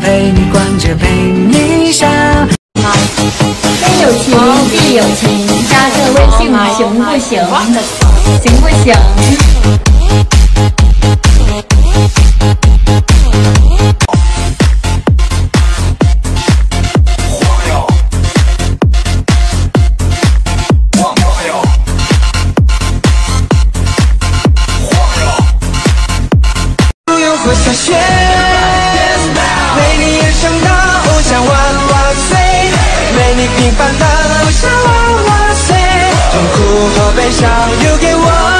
陪你逛街陪你真有情必有情加个微信行不行？行不行？烦恼留下我，哇塞，痛苦和悲伤留给我。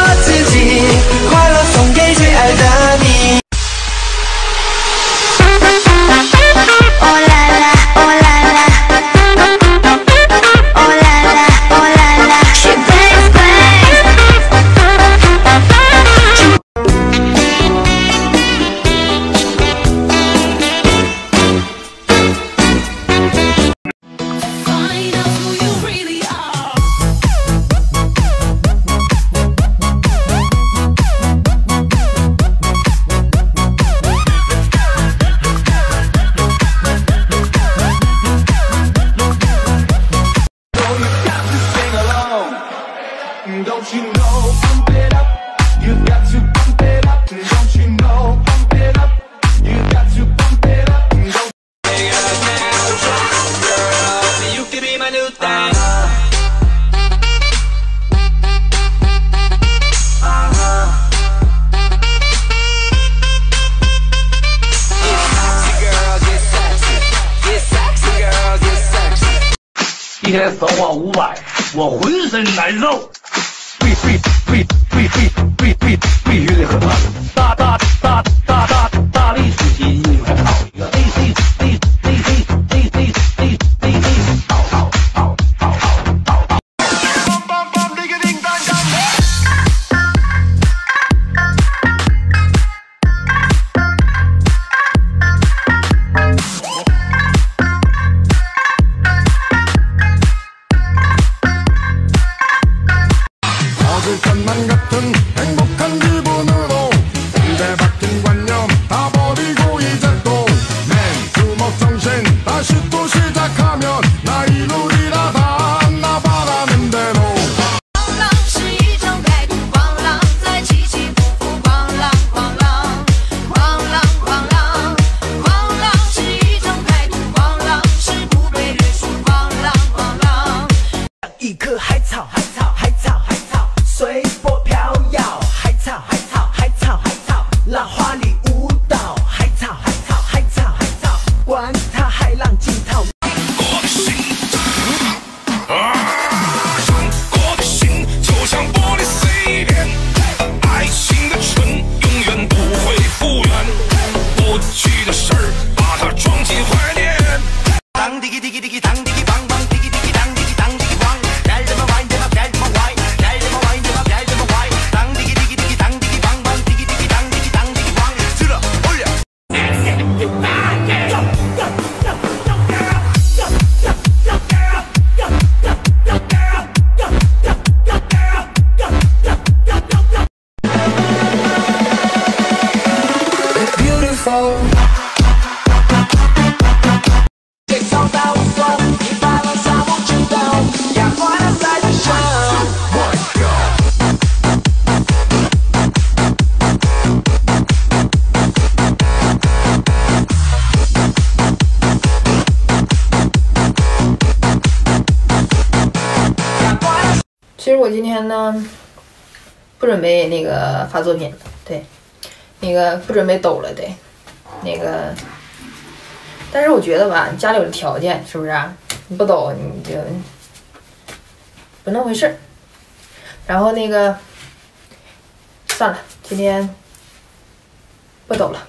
一天少花五百我浑身难受。必必必必必必必必须得喝大大大海草海草海草海草浪花里我今天呢，不准备那个发作品，对，那个不准备抖了，对，那个，但是我觉得吧，家里有条件，是不是？你不抖，你就不那回事儿。然后那个，算了，今天不抖了。